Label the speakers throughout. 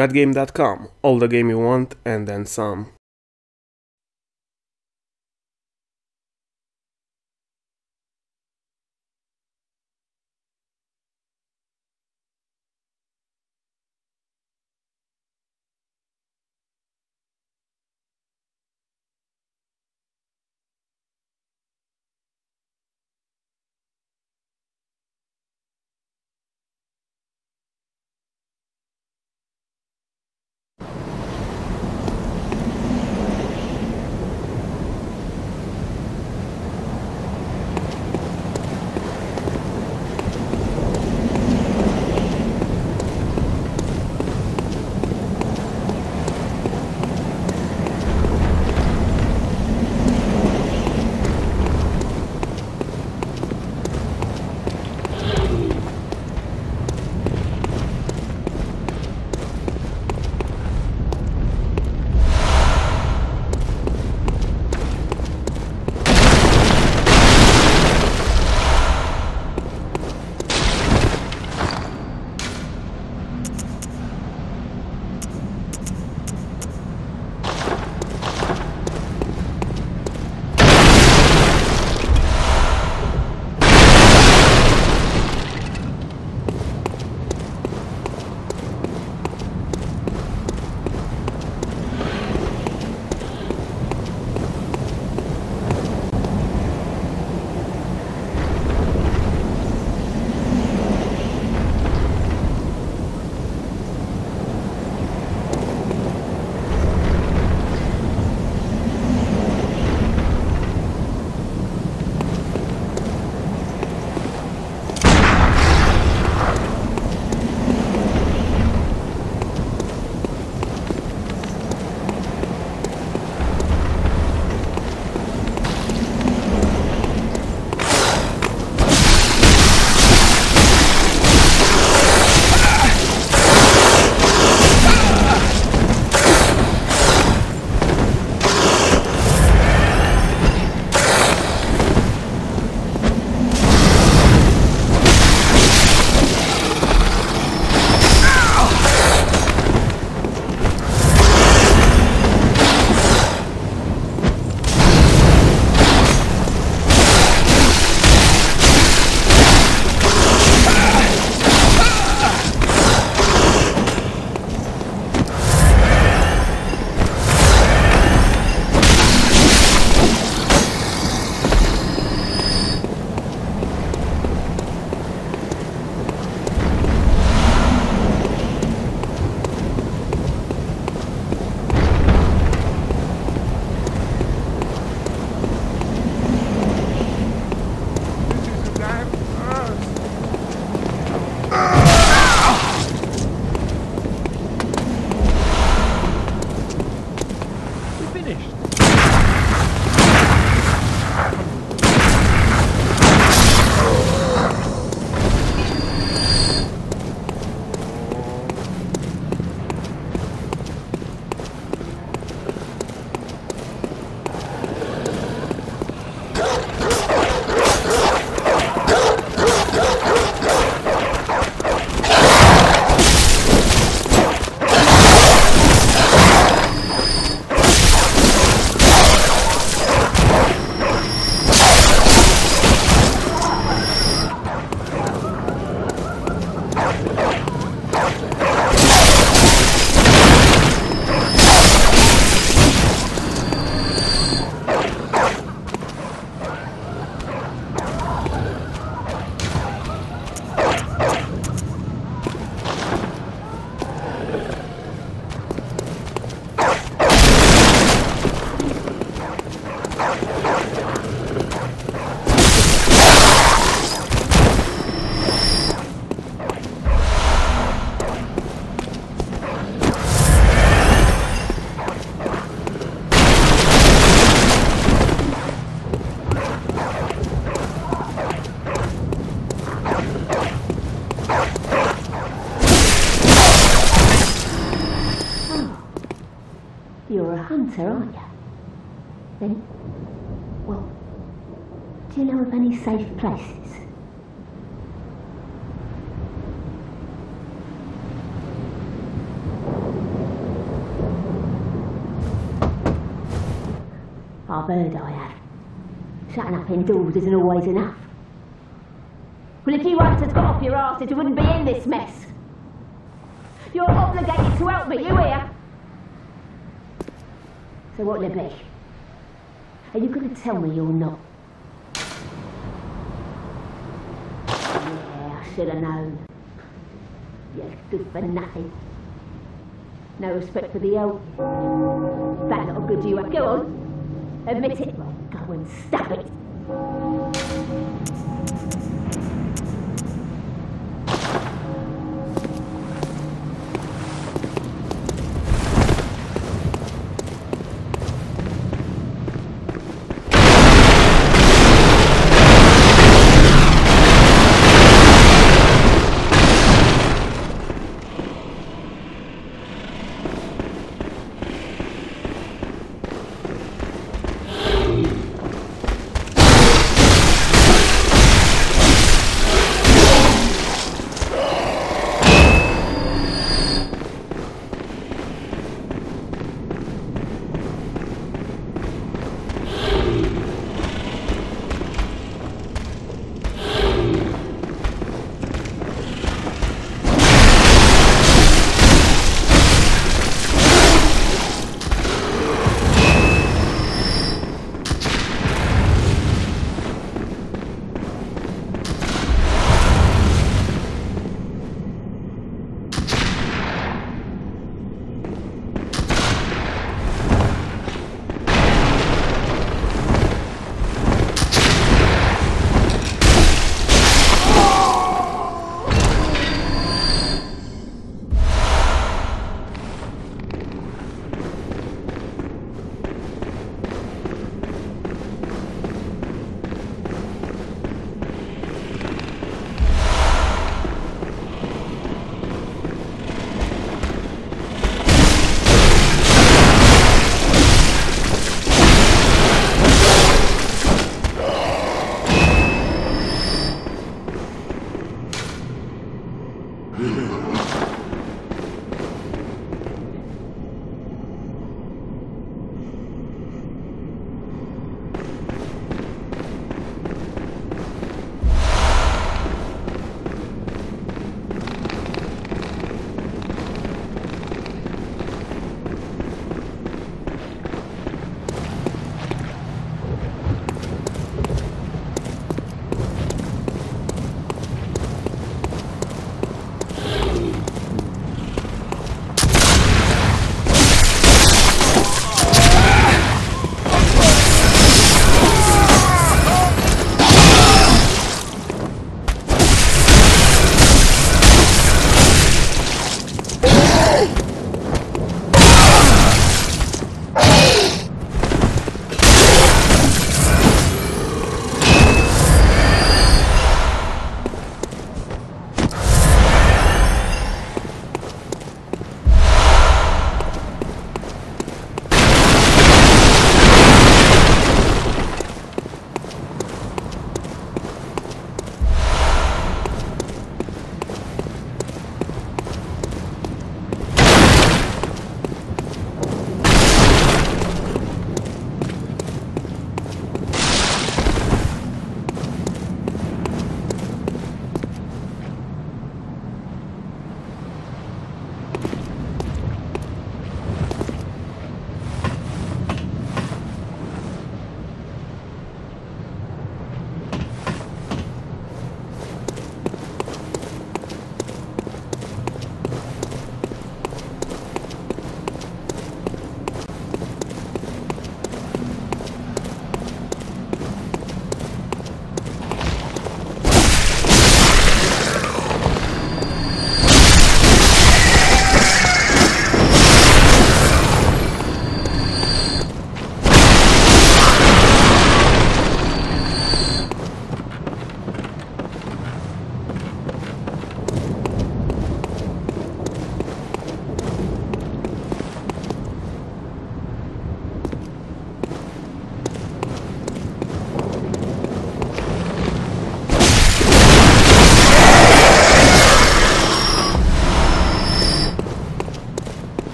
Speaker 1: Gutgame.com, all the game you want and then some.
Speaker 2: answer, are you? Then, well, do you know of any safe places? I've heard I have. Shutting up indoors isn't always enough. Well, if you once had got off your arse, it wouldn't be in this mess. You're obligated to help me, you hear? So what'll it be? Are you going to tell me you're not? Yeah, I should have known. You're good for nothing. No respect for the old. That little good you have. Go on. Admit it. Go and stab it.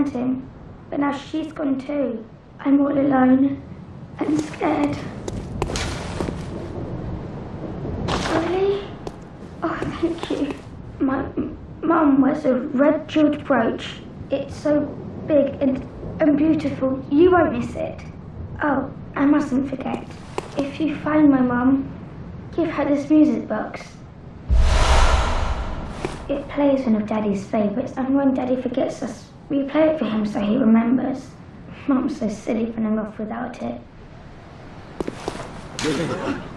Speaker 3: But now she's gone too. I'm all alone and scared. Really? Oh, thank you. My mum wears a red jeweled brooch. It's so big and, and beautiful. You won't miss it. Oh, I mustn't forget. If you find my mum, give her this music box. It plays one of Daddy's favourites, and when Daddy forgets us, we play it for him so he remembers. Mum's so silly running off without it.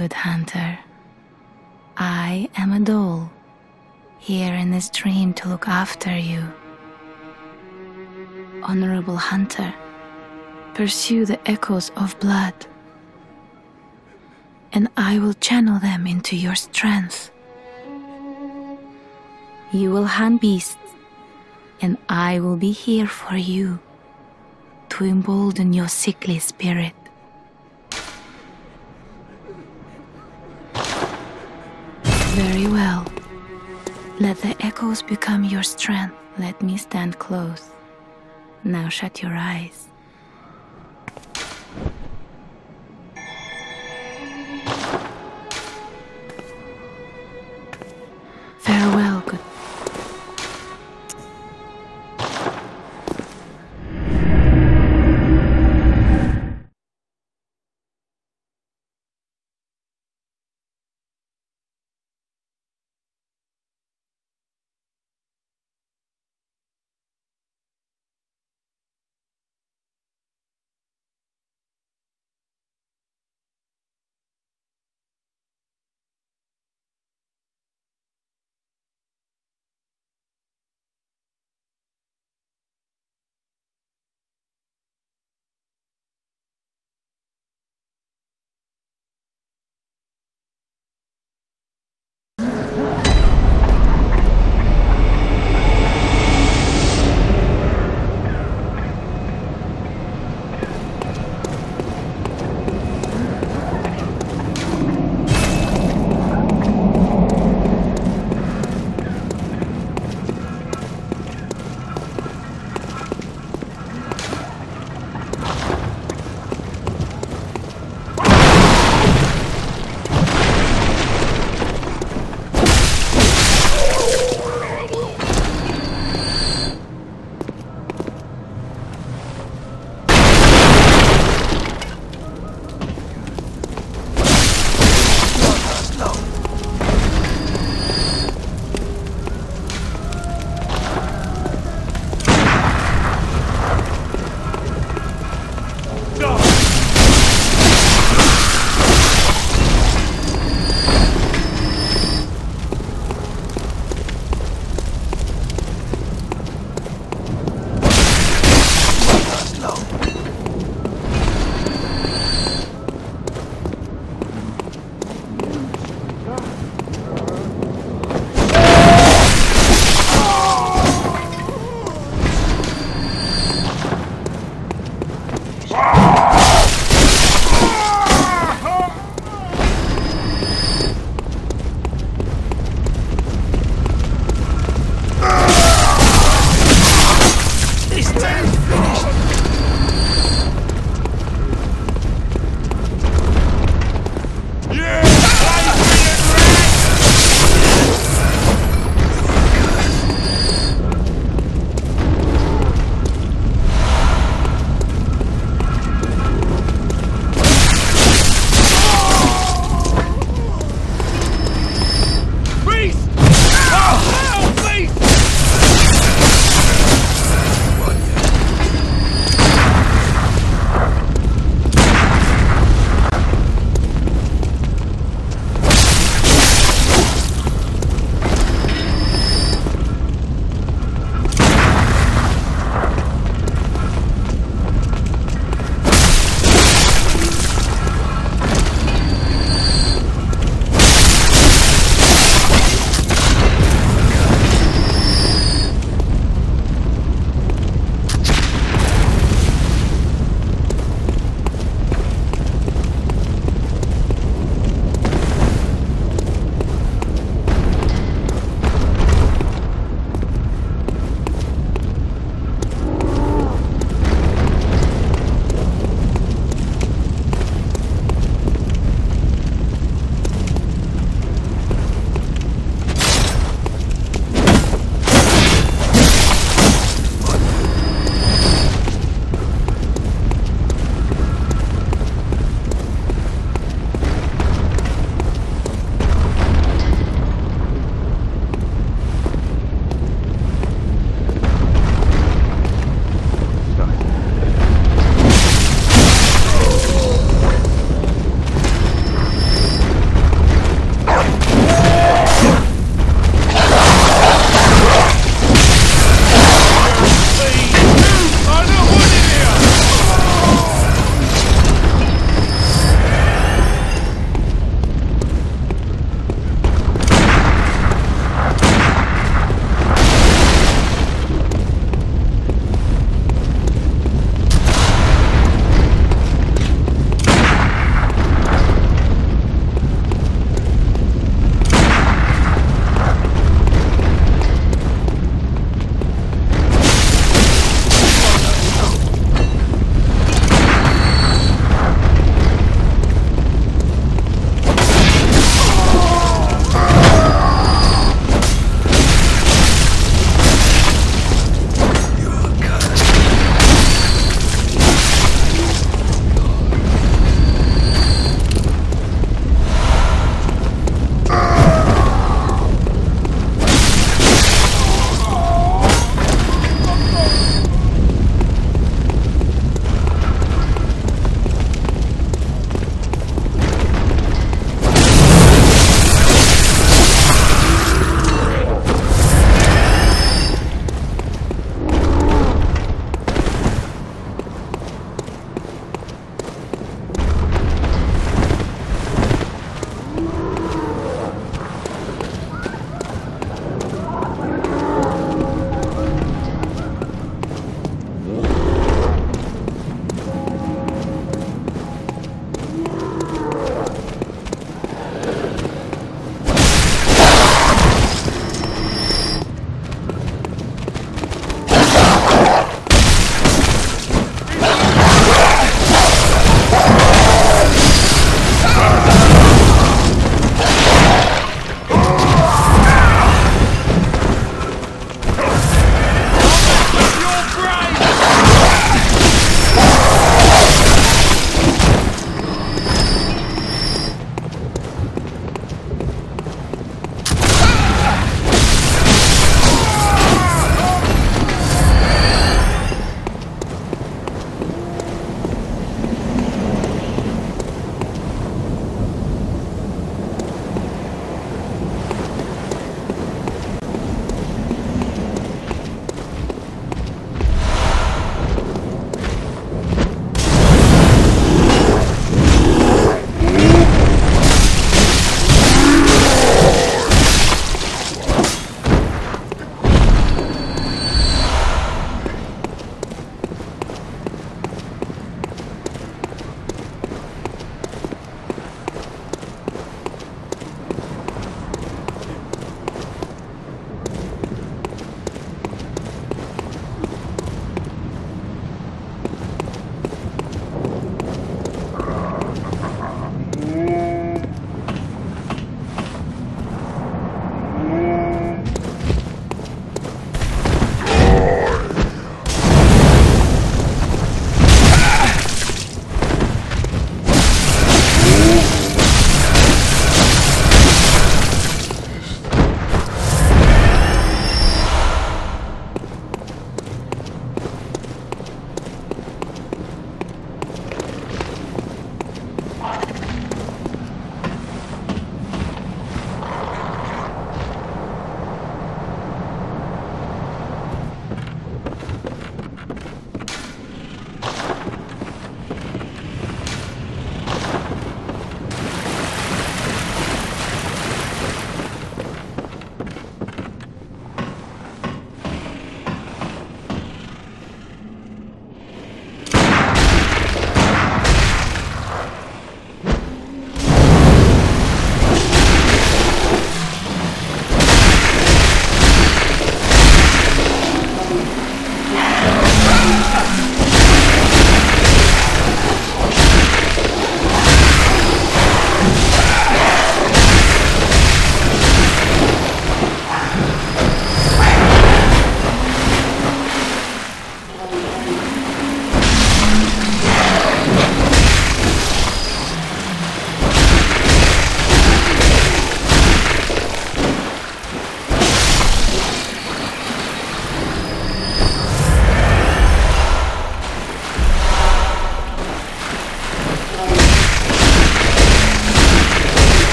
Speaker 4: good hunter. I am a doll, here in this dream to look after you. Honorable hunter, pursue the echoes of blood, and I will channel them into your strength. You will hunt beasts, and I will be here for you to embolden your sickly spirit. Very well. Let the echoes become your strength. Let me stand close. Now shut your eyes.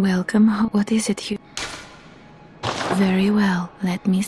Speaker 4: Welcome. What is it you? Very well, let me.